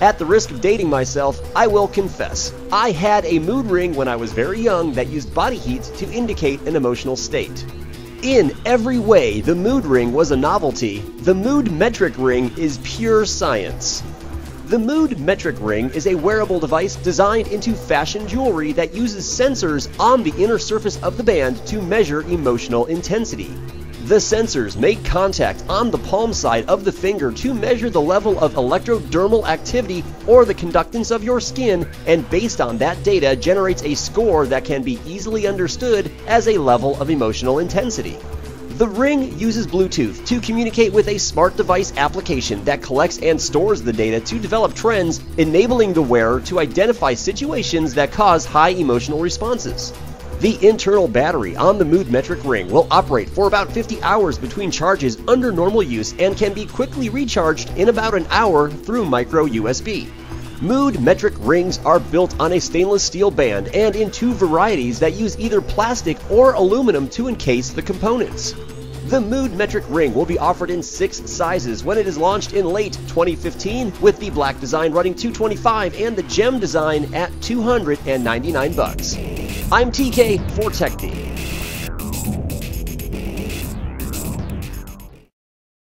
At the risk of dating myself, I will confess, I had a mood ring when I was very young that used body heat to indicate an emotional state. In every way, the mood ring was a novelty. The Moodmetric ring is pure science. The Moodmetric Ring is a wearable device designed into fashion jewelry that uses sensors on the inner surface of the band to measure emotional intensity. The sensors make contact on the palm side of the finger to measure the level of electrodermal activity or the conductance of your skin, and based on that data generates a score that can be easily understood as a level of emotional intensity. The Ring uses Bluetooth to communicate with a smart device application that collects and stores the data to develop trends, enabling the wearer to identify situations that cause high emotional responses. The internal battery on the Moodmetric Ring will operate for about 50 hours between charges under normal use and can be quickly recharged in about an hour through micro USB. Moodmetric rings are built on a stainless steel band and in two varieties that use either plastic or aluminum to encase the components. The Moodmetric ring will be offered in six sizes when it is launched in late 2015, with the black design running 225 and the gem design at 299 bucks. I'm TK for TEKD.